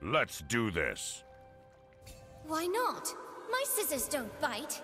Let's do this. Why not? My scissors don't bite.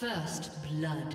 First blood.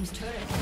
Team's turret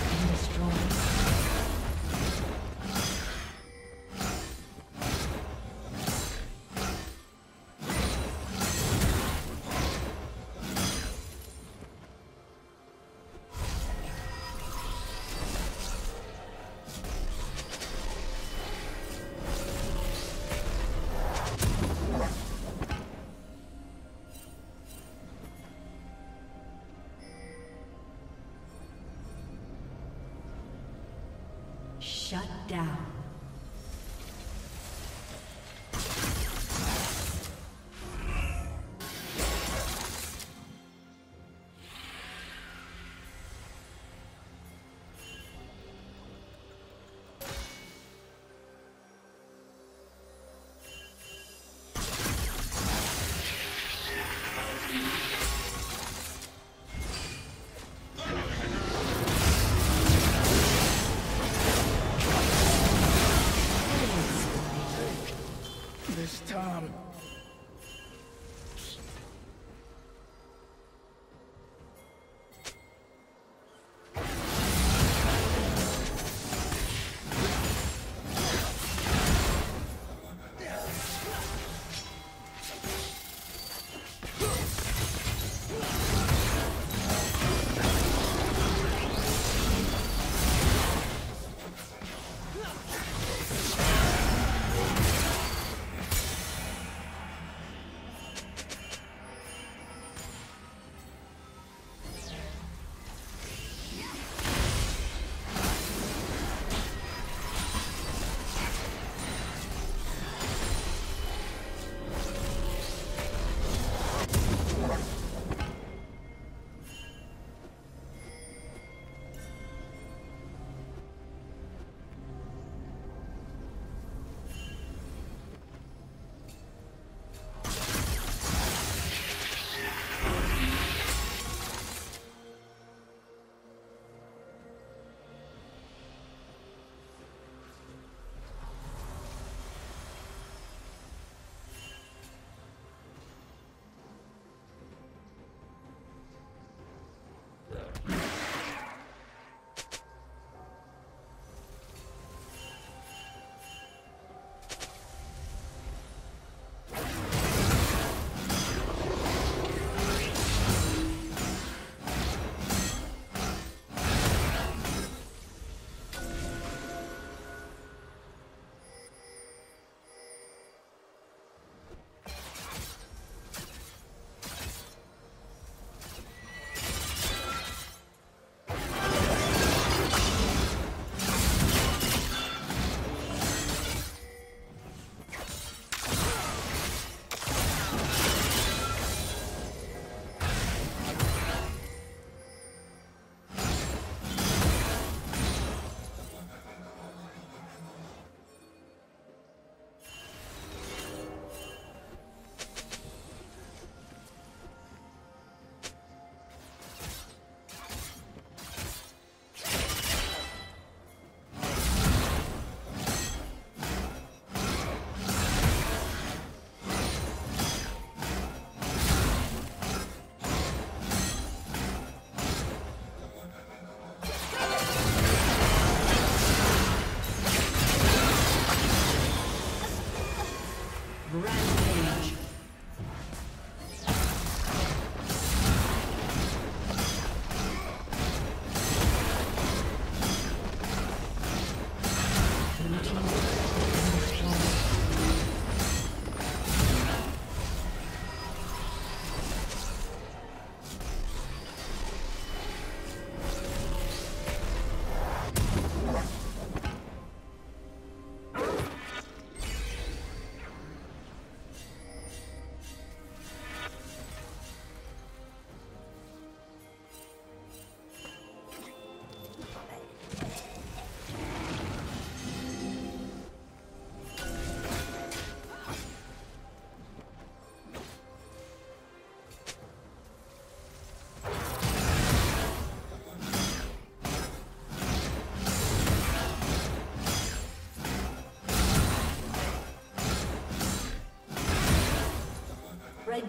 Shut down.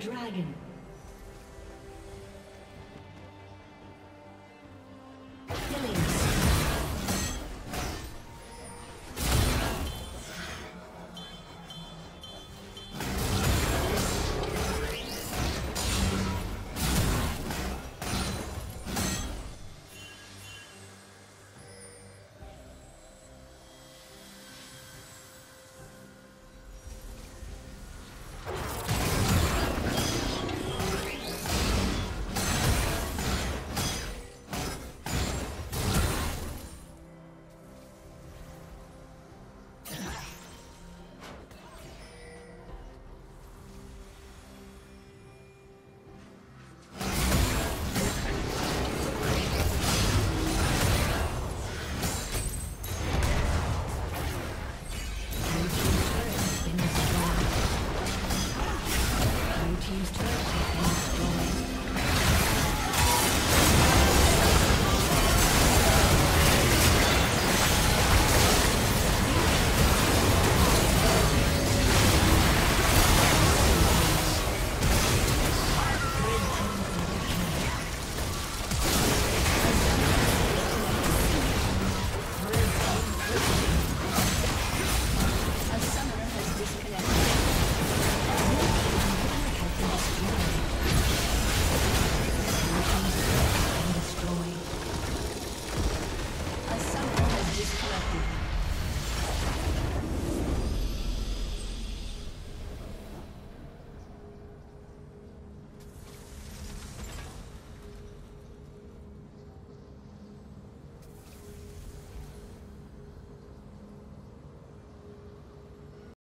Dragon.